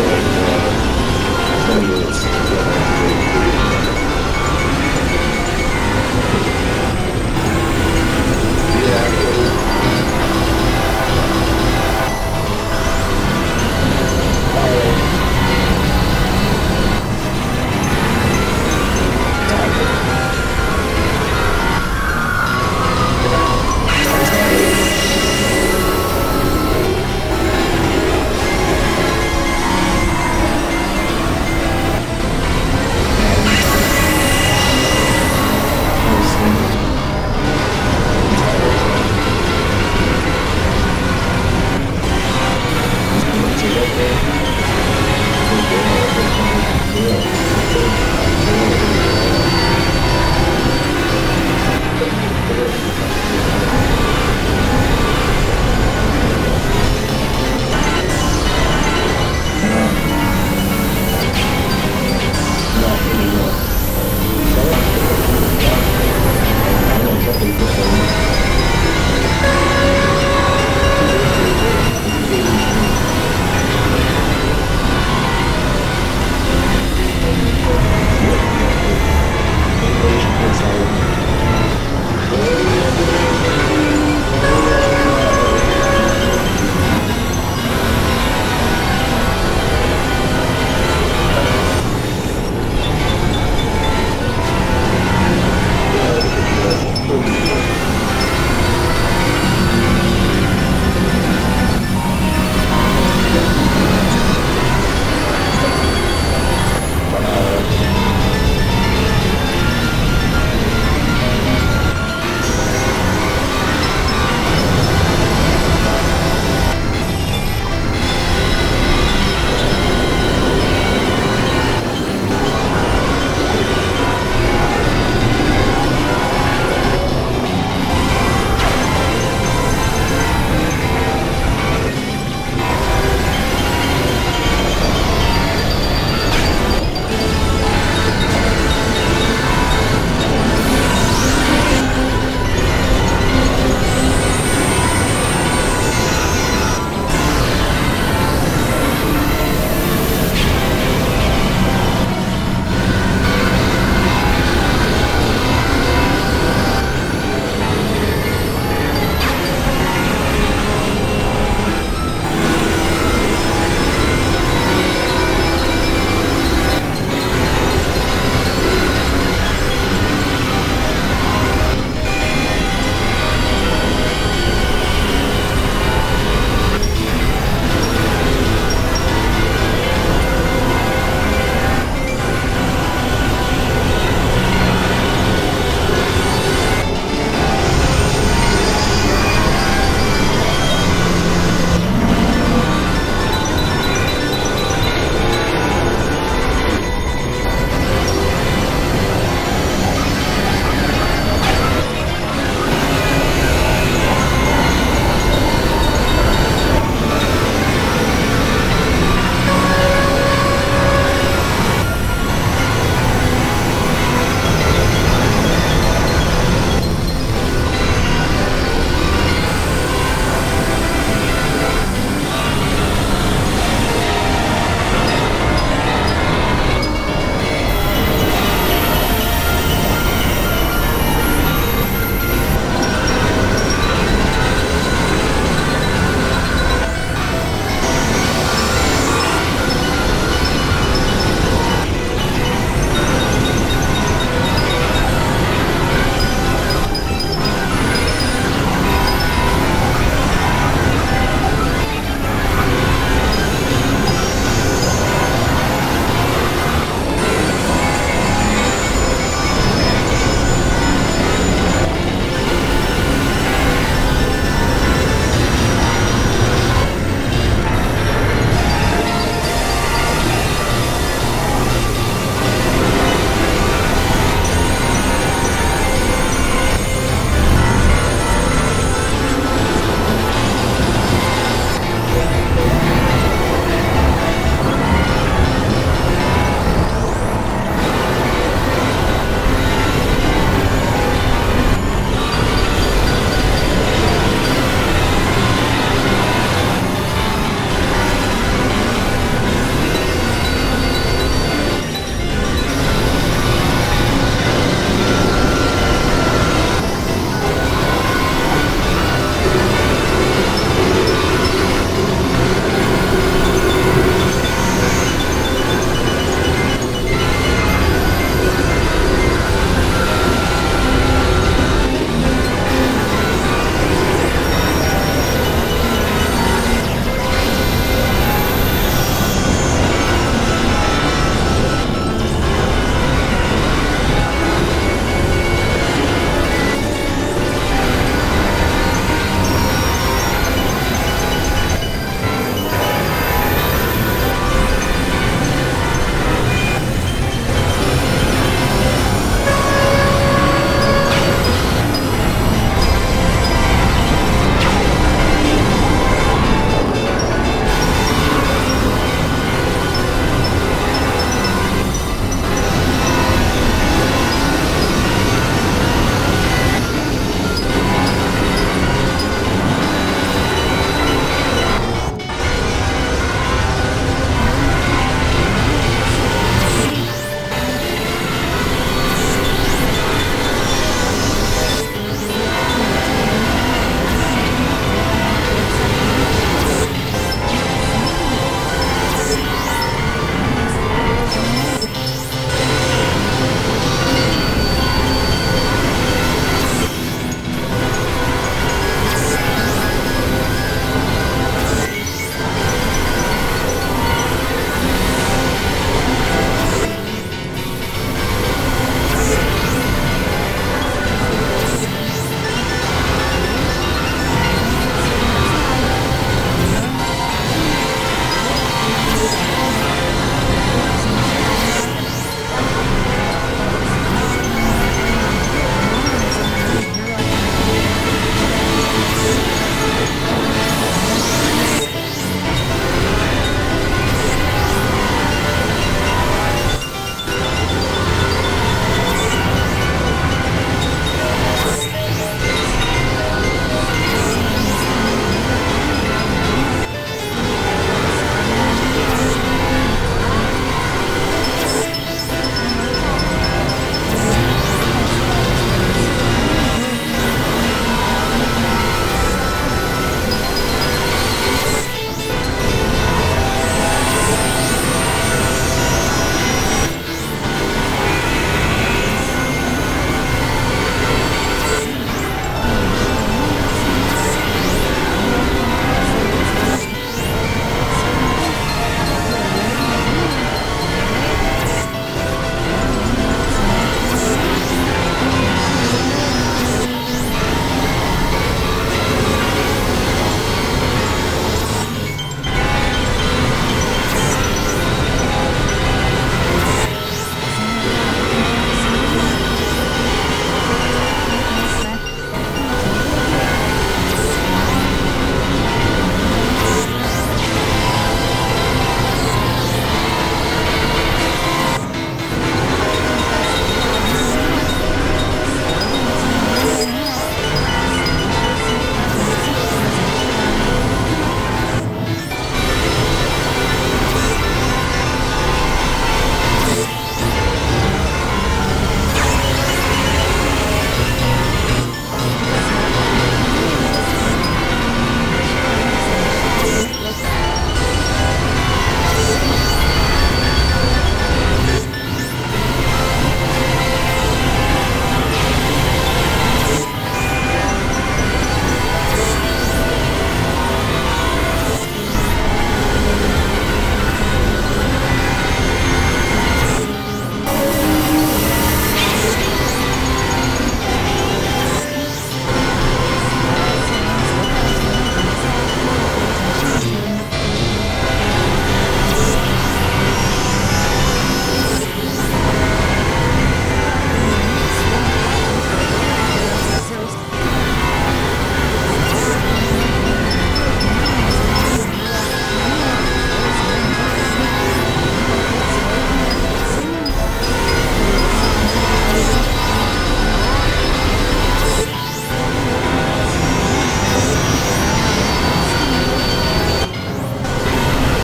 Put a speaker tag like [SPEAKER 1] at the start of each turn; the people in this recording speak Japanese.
[SPEAKER 1] そういう。